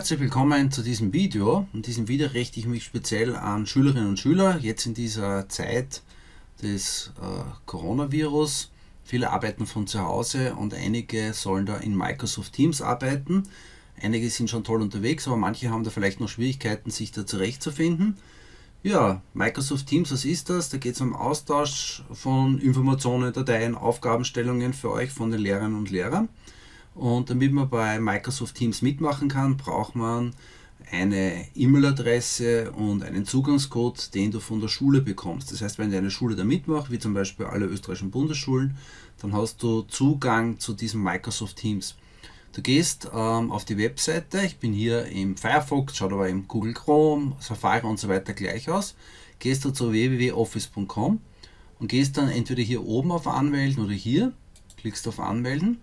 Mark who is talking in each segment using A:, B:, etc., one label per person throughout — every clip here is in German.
A: Herzlich willkommen zu diesem Video. In diesem Video richte ich mich speziell an Schülerinnen und Schüler, jetzt in dieser Zeit des äh, Coronavirus. Viele arbeiten von zu Hause und einige sollen da in Microsoft Teams arbeiten. Einige sind schon toll unterwegs, aber manche haben da vielleicht noch Schwierigkeiten, sich da zurechtzufinden. Ja, Microsoft Teams, was ist das? Da geht es um Austausch von Informationen, Dateien, Aufgabenstellungen für euch von den Lehrern und Lehrern. Und damit man bei Microsoft Teams mitmachen kann, braucht man eine E-Mail-Adresse und einen Zugangscode, den du von der Schule bekommst. Das heißt, wenn deine Schule da mitmacht, wie zum Beispiel alle österreichischen Bundesschulen, dann hast du Zugang zu diesem Microsoft Teams. Du gehst ähm, auf die Webseite, ich bin hier im Firefox, schaut aber im Google Chrome, Safari und so weiter gleich aus, gehst du zu www.office.com und gehst dann entweder hier oben auf Anmelden oder hier, klickst auf Anmelden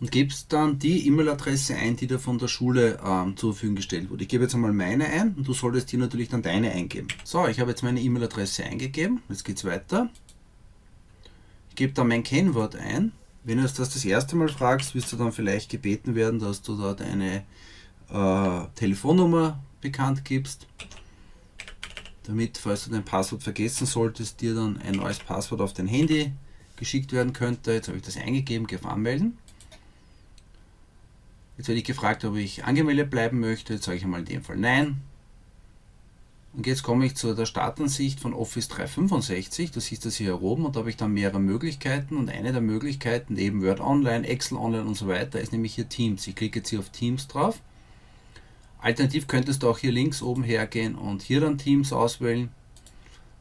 A: und gibst dann die E-Mail-Adresse ein, die dir von der Schule ähm, zur Verfügung gestellt wurde. Ich gebe jetzt einmal meine ein und du solltest hier natürlich dann deine eingeben. So, ich habe jetzt meine E-Mail-Adresse eingegeben. Jetzt geht es weiter. Ich gebe dann mein Kennwort ein. Wenn du das das erste Mal fragst, wirst du dann vielleicht gebeten werden, dass du da deine äh, Telefonnummer bekannt gibst. Damit, falls du dein Passwort vergessen solltest, dir dann ein neues Passwort auf dein Handy geschickt werden könnte. Jetzt habe ich das eingegeben, gehe auf Anmelden. Jetzt werde ich gefragt, ob ich angemeldet bleiben möchte. Jetzt sage ich einmal in dem Fall Nein. Und jetzt komme ich zu der Startansicht von Office 365. Du siehst das hier oben und da habe ich dann mehrere Möglichkeiten. Und eine der Möglichkeiten, neben Word Online, Excel Online und so weiter, ist nämlich hier Teams. Ich klicke jetzt hier auf Teams drauf. Alternativ könntest du auch hier links oben hergehen und hier dann Teams auswählen.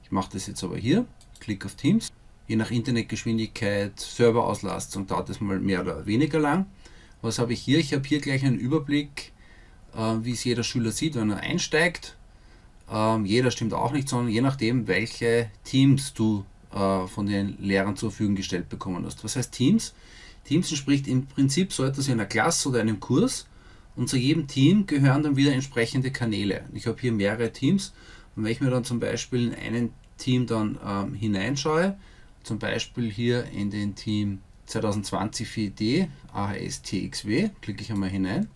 A: Ich mache das jetzt aber hier. Klicke auf Teams. Je nach Internetgeschwindigkeit, Serverauslastung dauert es mal mehr oder weniger lang. Was habe ich hier? Ich habe hier gleich einen Überblick, äh, wie es jeder Schüler sieht, wenn er einsteigt. Ähm, jeder stimmt auch nicht, sondern je nachdem, welche Teams du äh, von den Lehrern zur Verfügung gestellt bekommen hast. Was heißt Teams? Teams entspricht im Prinzip so etwas wie einer Klasse oder einem Kurs. Und zu jedem Team gehören dann wieder entsprechende Kanäle. Ich habe hier mehrere Teams. Und wenn ich mir dann zum Beispiel in einen Team dann ähm, hineinschaue, zum Beispiel hier in den Team 2020 4D AHS TXW, klicke ich einmal hinein.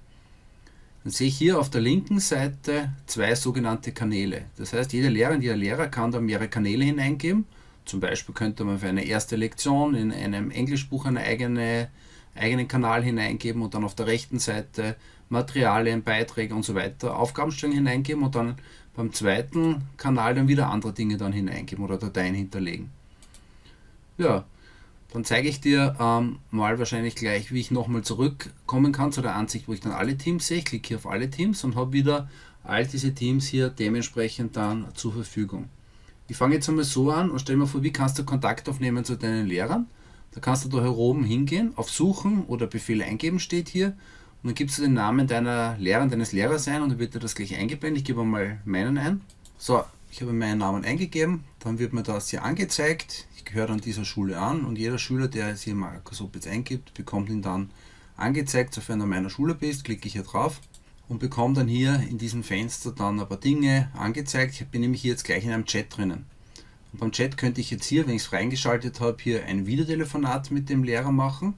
A: Dann sehe ich hier auf der linken Seite zwei sogenannte Kanäle. Das heißt, jeder Lehrer und jeder Lehrer kann da mehrere Kanäle hineingeben. Zum Beispiel könnte man für eine erste Lektion in einem Englischbuch einen eigene, eigenen Kanal hineingeben und dann auf der rechten Seite Materialien, Beiträge und so weiter, Aufgabenstellungen hineingeben und dann beim zweiten Kanal dann wieder andere Dinge dann hineingeben oder Dateien hinterlegen. Ja, dann zeige ich dir ähm, mal wahrscheinlich gleich, wie ich nochmal zurückkommen kann zu der Ansicht, wo ich dann alle Teams sehe. Ich klicke hier auf alle Teams und habe wieder all diese Teams hier dementsprechend dann zur Verfügung. Ich fange jetzt einmal so an und stelle mir vor, wie kannst du Kontakt aufnehmen zu deinen Lehrern. Da kannst du da hier oben hingehen, auf Suchen oder Befehl eingeben steht hier und dann gibst du den Namen deiner Lehrerin, deines Lehrers ein und dann wird dir das gleich eingeblendet. Ich gebe mal meinen ein. So, ich habe meinen Namen eingegeben, dann wird mir das hier angezeigt. Ich gehöre an dieser Schule an und jeder Schüler, der es hier in Microsoft eingibt, bekommt ihn dann angezeigt, sofern du an meiner Schule bist, klicke ich hier drauf und bekomme dann hier in diesem Fenster dann ein paar Dinge angezeigt. Ich bin nämlich hier jetzt gleich in einem Chat drinnen. Und beim Chat könnte ich jetzt hier, wenn ich es freigeschaltet habe, hier ein Videotelefonat mit dem Lehrer machen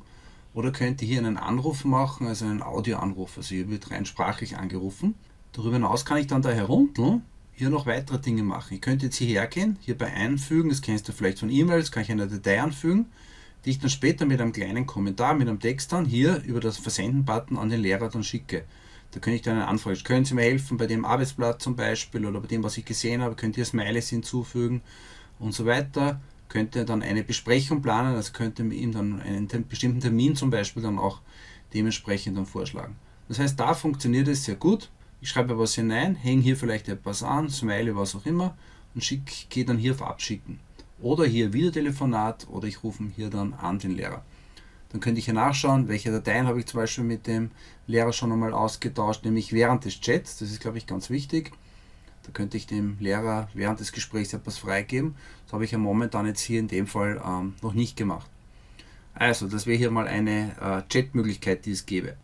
A: oder könnte hier einen Anruf machen, also einen Audioanruf. Also hier wird rein sprachlich angerufen. Darüber hinaus kann ich dann da herunter hier noch weitere Dinge machen. Ich könnte jetzt hierher gehen, hierbei einfügen, das kennst du vielleicht von E-Mails, kann ich eine Datei anfügen, die ich dann später mit einem kleinen Kommentar, mit einem Text dann hier über das Versenden-Button an den Lehrer dann schicke. Da könnte ich dann eine Anfrage, können Sie mir helfen bei dem Arbeitsblatt zum Beispiel oder bei dem, was ich gesehen habe, könnt ihr Smileys hinzufügen und so weiter. Könnte dann eine Besprechung planen, also könnte ihm dann einen bestimmten Termin zum Beispiel dann auch dementsprechend dann vorschlagen. Das heißt, da funktioniert es sehr gut. Ich schreibe was hinein, hänge hier vielleicht etwas an, smiley, was auch immer und gehe dann hier auf Abschicken. Oder hier Videotelefonat oder ich rufe hier dann an den Lehrer. Dann könnte ich hier nachschauen, welche Dateien habe ich zum Beispiel mit dem Lehrer schon einmal ausgetauscht, nämlich während des Chats. Das ist, glaube ich, ganz wichtig. Da könnte ich dem Lehrer während des Gesprächs etwas freigeben. Das habe ich ja momentan jetzt hier in dem Fall ähm, noch nicht gemacht. Also, das wäre hier mal eine äh, Chatmöglichkeit, die es gäbe.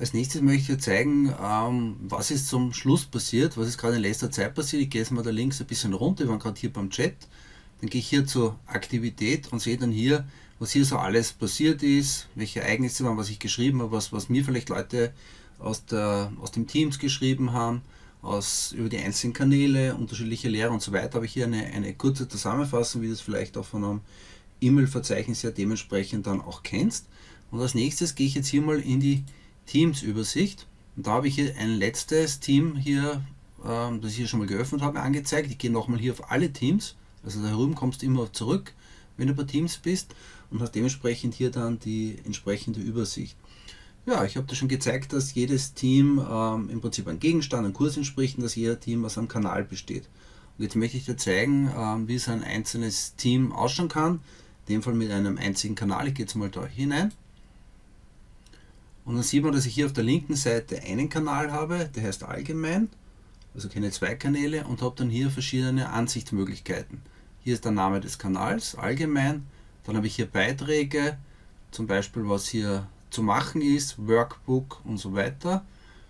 A: Als nächstes möchte ich dir zeigen, ähm, was ist zum Schluss passiert, was ist gerade in letzter Zeit passiert. Ich gehe jetzt mal da links ein bisschen runter, wir waren gerade hier beim Chat. Dann gehe ich hier zur Aktivität und sehe dann hier, was hier so alles passiert ist, welche Ereignisse waren, was ich geschrieben habe, was, was mir vielleicht Leute aus, der, aus dem Teams geschrieben haben, aus, über die einzelnen Kanäle, unterschiedliche Lehrer und so weiter, habe ich hier eine, eine kurze Zusammenfassung, wie du es vielleicht auch von einem E-Mail-Verzeichnis ja dementsprechend dann auch kennst. Und als nächstes gehe ich jetzt hier mal in die Teams-Übersicht. Und da habe ich hier ein letztes Team hier, ähm, das ich hier schon mal geöffnet habe, angezeigt. Ich gehe nochmal hier auf alle Teams. Also da herüben kommst du immer zurück, wenn du bei Teams bist und hast dementsprechend hier dann die entsprechende Übersicht. Ja, ich habe dir schon gezeigt, dass jedes Team ähm, im Prinzip ein Gegenstand, ein Kurs entspricht und dass jeder Team aus einem Kanal besteht. Und jetzt möchte ich dir zeigen, ähm, wie so ein einzelnes Team ausschauen kann. In dem Fall mit einem einzigen Kanal. Ich gehe jetzt mal da hinein. Und dann sieht man, dass ich hier auf der linken Seite einen Kanal habe, der heißt allgemein, also keine zwei Kanäle und habe dann hier verschiedene Ansichtsmöglichkeiten. Hier ist der Name des Kanals, allgemein. Dann habe ich hier Beiträge, zum Beispiel was hier zu machen ist, Workbook und so weiter,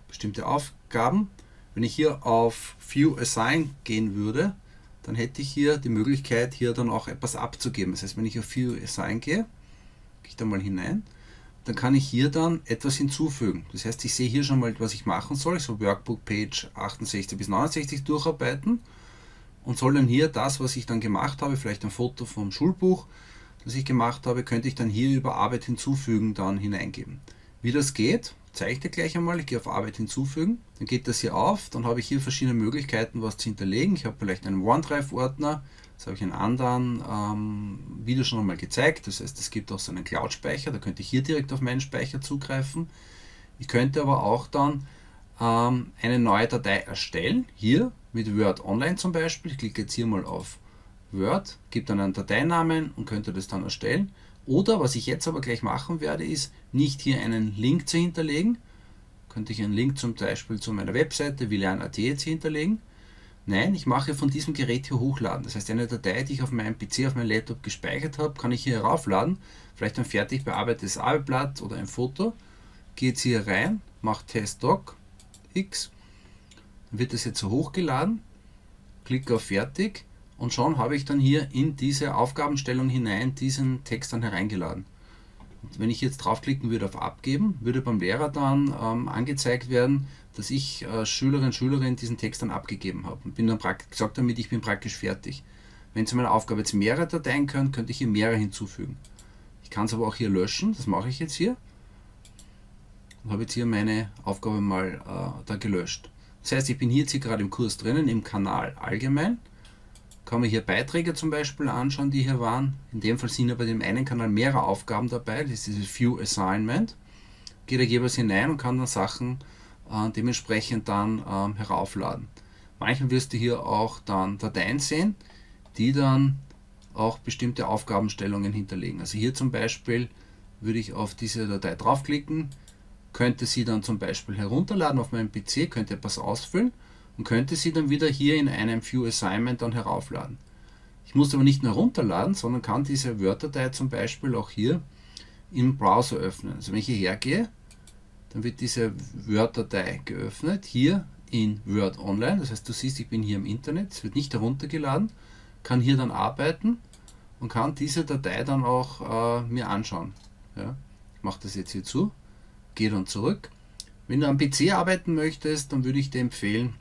A: bestimmte Aufgaben. Wenn ich hier auf View Assign gehen würde, dann hätte ich hier die Möglichkeit, hier dann auch etwas abzugeben. Das heißt, wenn ich auf View Assign gehe, gehe ich da mal hinein, dann kann ich hier dann etwas hinzufügen. Das heißt, ich sehe hier schon mal, was ich machen soll. So Workbook Page 68 bis 69 durcharbeiten und soll dann hier das, was ich dann gemacht habe, vielleicht ein Foto vom Schulbuch, das ich gemacht habe, könnte ich dann hier über Arbeit hinzufügen dann hineingeben. Wie das geht, zeige ich dir gleich einmal. Ich gehe auf Arbeit hinzufügen, dann geht das hier auf, dann habe ich hier verschiedene Möglichkeiten, was zu hinterlegen. Ich habe vielleicht einen OneDrive-Ordner, das habe ich in anderen ähm, Videos schon einmal gezeigt. Das heißt, es gibt auch so einen Cloud-Speicher, da könnte ich hier direkt auf meinen Speicher zugreifen. Ich könnte aber auch dann ähm, eine neue Datei erstellen, hier mit Word Online zum Beispiel. Ich klicke jetzt hier mal auf Word, gebe dann einen Dateinamen und könnte das dann erstellen. Oder was ich jetzt aber gleich machen werde, ist nicht hier einen Link zu hinterlegen. Könnte ich einen Link zum Beispiel zu meiner Webseite willian.at jetzt hinterlegen. Nein, ich mache von diesem Gerät hier hochladen. Das heißt, eine Datei, die ich auf meinem PC, auf meinem Laptop gespeichert habe, kann ich hier heraufladen. Vielleicht ein fertig bearbeitetes Arbeitblatt oder ein Foto. Gehe jetzt hier rein, mache Testdoc X. Dann wird das jetzt so hochgeladen. Klicke auf Fertig und schon habe ich dann hier in diese Aufgabenstellung hinein diesen Text dann hereingeladen. Und wenn ich jetzt draufklicken würde auf Abgeben, würde beim Lehrer dann ähm, angezeigt werden, dass ich als äh, Schülerin, Schülerin diesen Text dann abgegeben habe und bin dann gesagt damit, ich bin praktisch fertig. Wenn zu meiner Aufgabe jetzt mehrere Dateien können, könnte ich hier mehrere hinzufügen. Ich kann es aber auch hier löschen, das mache ich jetzt hier. Und habe jetzt hier meine Aufgabe mal äh, da gelöscht. Das heißt, ich bin hier jetzt hier gerade im Kurs drinnen, im Kanal allgemein kann man hier Beiträge zum Beispiel anschauen, die hier waren. In dem Fall sind ja bei dem einen Kanal mehrere Aufgaben dabei, das ist dieses View Assignment. Geht er jeweils hinein und kann dann Sachen äh, dementsprechend dann ähm, heraufladen. Manchmal wirst du hier auch dann Dateien sehen, die dann auch bestimmte Aufgabenstellungen hinterlegen. Also hier zum Beispiel würde ich auf diese Datei draufklicken, könnte sie dann zum Beispiel herunterladen auf meinem PC, könnte etwas ausfüllen und könnte sie dann wieder hier in einem View Assignment dann heraufladen. Ich muss aber nicht nur herunterladen, sondern kann diese Word-Datei zum Beispiel auch hier im Browser öffnen. Also wenn ich hierher gehe, dann wird diese Word-Datei geöffnet, hier in Word Online. Das heißt, du siehst, ich bin hier im Internet, es wird nicht heruntergeladen, kann hier dann arbeiten und kann diese Datei dann auch äh, mir anschauen. Ja. Ich mache das jetzt hier zu, gehe dann zurück. Wenn du am PC arbeiten möchtest, dann würde ich dir empfehlen,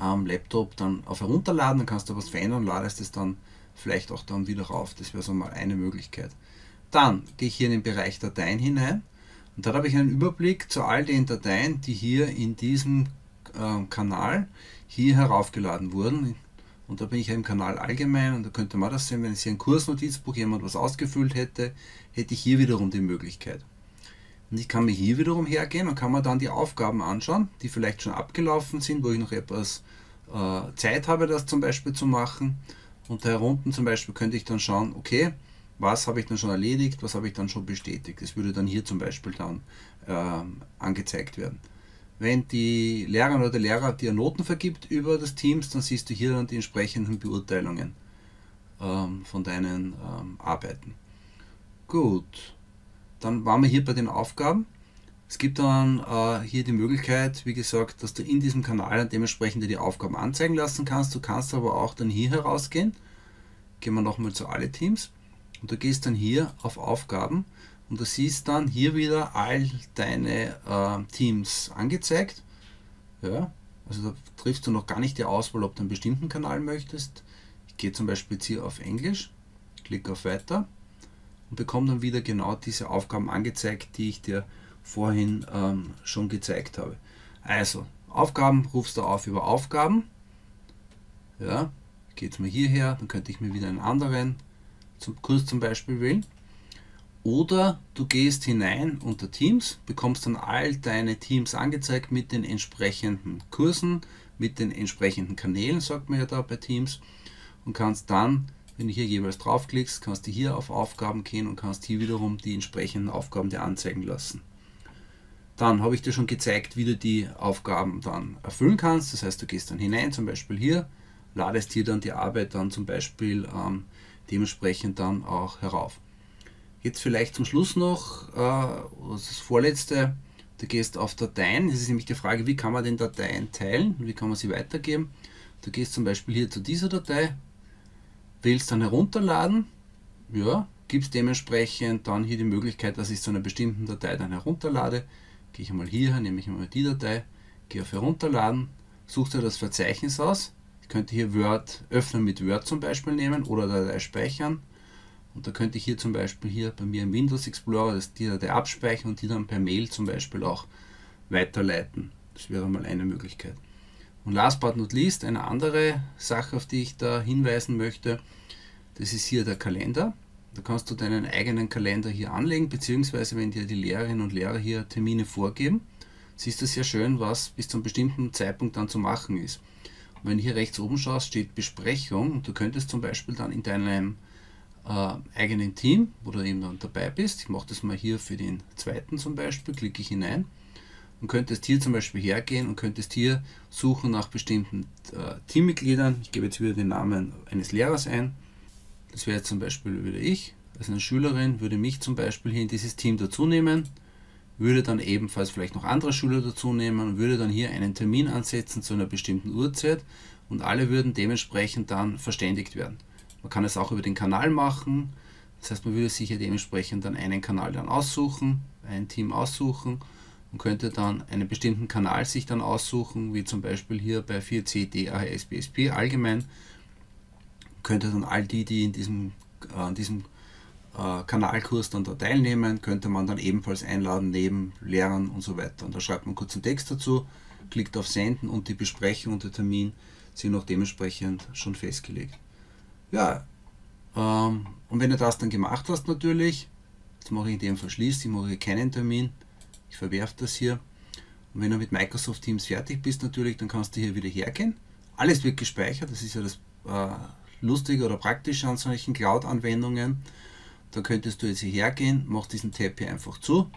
A: am Laptop dann auf herunterladen, dann kannst du was verändern und ladest es dann vielleicht auch dann wieder rauf. Das wäre so mal eine Möglichkeit. Dann gehe ich hier in den Bereich Dateien hinein und da habe ich einen Überblick zu all den Dateien, die hier in diesem äh, Kanal hier heraufgeladen wurden. Und da bin ich ja im Kanal allgemein und da könnte man das sehen, wenn es hier ein Kursnotizbuch jemand was ausgefüllt hätte, hätte ich hier wiederum die Möglichkeit. Und ich kann mir hier wiederum hergehen und kann mir dann die Aufgaben anschauen, die vielleicht schon abgelaufen sind, wo ich noch etwas äh, Zeit habe, das zum Beispiel zu machen. Und da unten zum Beispiel könnte ich dann schauen, okay, was habe ich dann schon erledigt, was habe ich dann schon bestätigt. Das würde dann hier zum Beispiel dann äh, angezeigt werden. Wenn die Lehrerin oder der Lehrer dir Noten vergibt über das Teams, dann siehst du hier dann die entsprechenden Beurteilungen ähm, von deinen ähm, Arbeiten. Gut. Dann waren wir hier bei den Aufgaben. Es gibt dann äh, hier die Möglichkeit, wie gesagt, dass du in diesem Kanal dann dementsprechend die Aufgaben anzeigen lassen kannst. Du kannst aber auch dann hier herausgehen. Gehen wir nochmal zu alle Teams. Und du gehst dann hier auf Aufgaben und du siehst dann hier wieder all deine äh, Teams angezeigt. Ja, also da triffst du noch gar nicht die Auswahl, ob du einen bestimmten Kanal möchtest. Ich gehe zum Beispiel jetzt hier auf Englisch, klicke auf Weiter und bekomme dann wieder genau diese Aufgaben angezeigt, die ich dir vorhin ähm, schon gezeigt habe. Also, Aufgaben rufst du auf über Aufgaben. Ja, geht mal hierher, dann könnte ich mir wieder einen anderen zum Kurs zum Beispiel wählen. Oder du gehst hinein unter Teams, bekommst dann all deine Teams angezeigt mit den entsprechenden Kursen, mit den entsprechenden Kanälen, sagt man ja da bei Teams, und kannst dann, wenn du hier jeweils draufklickst, kannst du hier auf Aufgaben gehen und kannst hier wiederum die entsprechenden Aufgaben dir anzeigen lassen. Dann habe ich dir schon gezeigt, wie du die Aufgaben dann erfüllen kannst. Das heißt, du gehst dann hinein, zum Beispiel hier, ladest hier dann die Arbeit dann zum Beispiel ähm, dementsprechend dann auch herauf. Jetzt vielleicht zum Schluss noch äh, das vorletzte. Du gehst auf Dateien. Das ist nämlich die Frage, wie kann man den Dateien teilen wie kann man sie weitergeben. Du gehst zum Beispiel hier zu dieser Datei, wählst dann herunterladen, ja, gibst dementsprechend dann hier die Möglichkeit, dass ich zu einer bestimmten Datei dann herunterlade. Gehe ich einmal hier, nehme ich einmal die Datei, gehe auf Herunterladen, suche dir das Verzeichnis aus. Ich könnte hier Word öffnen mit Word zum Beispiel nehmen oder Datei speichern und da könnte ich hier zum Beispiel hier bei mir im Windows Explorer die Datei abspeichern und die dann per Mail zum Beispiel auch weiterleiten. Das wäre mal eine Möglichkeit. Und last but not least, eine andere Sache, auf die ich da hinweisen möchte, das ist hier der Kalender. Da kannst du deinen eigenen Kalender hier anlegen, beziehungsweise wenn dir die Lehrerinnen und Lehrer hier Termine vorgeben, siehst du sehr schön, was bis zu einem bestimmten Zeitpunkt dann zu machen ist. Und wenn du hier rechts oben schaust, steht Besprechung und du könntest zum Beispiel dann in deinem äh, eigenen Team, wo du eben dann dabei bist. Ich mache das mal hier für den zweiten zum Beispiel, klicke ich hinein und könntest hier zum Beispiel hergehen und könntest hier suchen nach bestimmten äh, Teammitgliedern. Ich gebe jetzt wieder den Namen eines Lehrers ein. Das wäre jetzt zum Beispiel wieder ich. Als eine Schülerin würde mich zum Beispiel hier in dieses Team dazu nehmen, würde dann ebenfalls vielleicht noch andere Schüler dazu nehmen würde dann hier einen Termin ansetzen zu einer bestimmten Uhrzeit und alle würden dementsprechend dann verständigt werden. Man kann es auch über den Kanal machen. Das heißt, man würde sich hier dementsprechend dann einen Kanal dann aussuchen, ein Team aussuchen und könnte dann einen bestimmten Kanal sich dann aussuchen, wie zum Beispiel hier bei 4C, DAHS, BSP allgemein. Könnte dann all die, die in diesem, äh, an diesem äh, Kanalkurs dann da teilnehmen, könnte man dann ebenfalls einladen, neben Lehrern und so weiter. Und da schreibt man kurz einen Text dazu, klickt auf Senden und die Besprechung und der Termin sind auch dementsprechend schon festgelegt. Ja, ähm, und wenn du das dann gemacht hast natürlich, jetzt mache ich in dem Fall Schließ, ich mache keinen Termin, ich verwerfe das hier. Und wenn du mit Microsoft Teams fertig bist natürlich, dann kannst du hier wieder hergehen. Alles wird gespeichert, das ist ja das äh, Lustige oder Praktische an solchen Cloud-Anwendungen. Da könntest du jetzt hier hergehen, mach diesen Tab hier einfach zu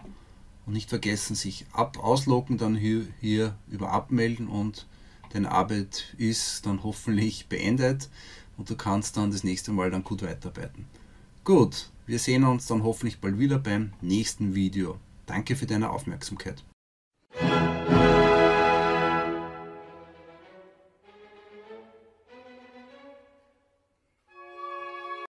A: und nicht vergessen, sich ab ausloggen, dann hier, hier über Abmelden und deine Arbeit ist dann hoffentlich beendet und du kannst dann das nächste Mal dann gut weiterarbeiten. Gut, wir sehen uns dann hoffentlich bald wieder beim nächsten Video. Danke für deine Aufmerksamkeit.